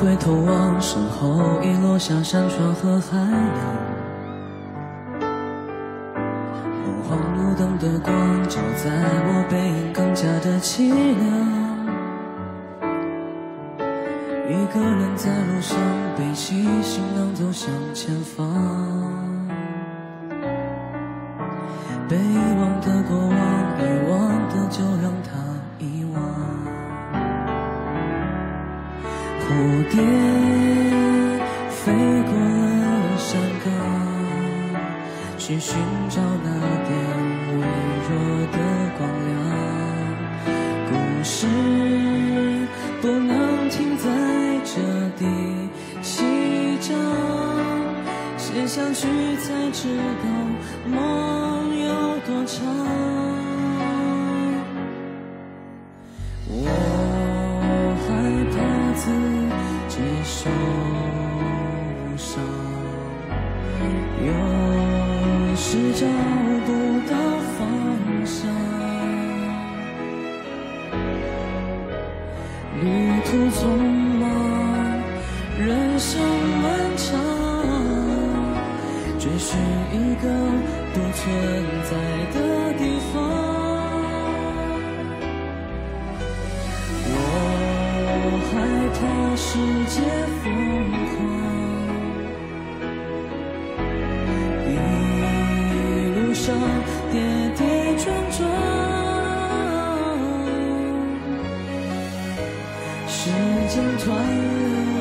回头望，身后已落下山川和海洋。昏黄路灯的光照在我背影，更加的凄凉。一个人在路上背起行囊走向前方，被遗忘的过往，蝶飞过了山岗，去寻找那点微弱的光亮。故事不能停在。这第七章，写下去才知道梦有多长。我受伤，有时找不到方向，旅途匆忙。人生漫长，追寻一个不存在的地方。我害怕世界疯狂，一路上跌跌撞撞，时间团。真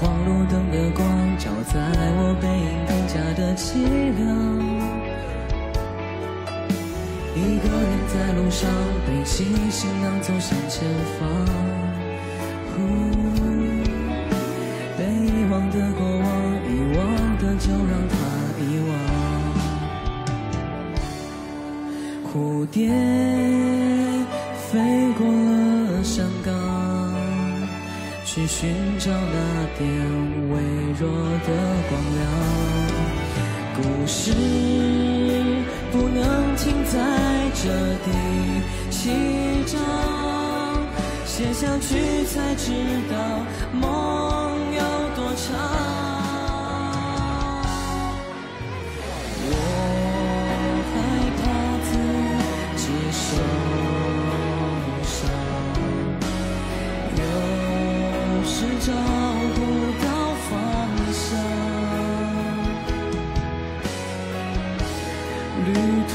黄路灯的光照在我背影。更加的凄凉，一个人在路上背起行囊走向前方。被遗忘的过往，遗忘的就让它遗忘。蝴蝶去寻找那点微弱的光亮。故事不能停在这第七章，写下去才知道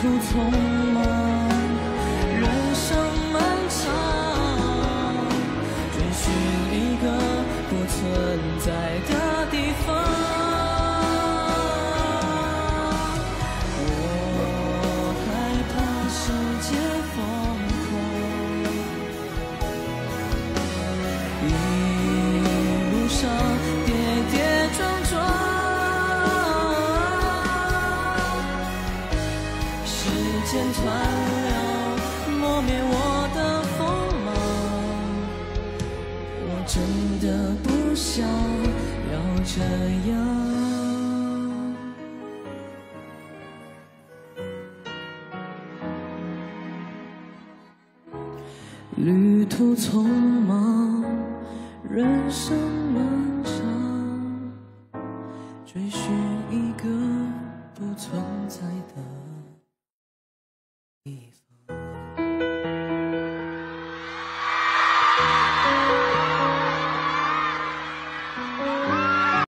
旅途这样。旅途匆忙，人生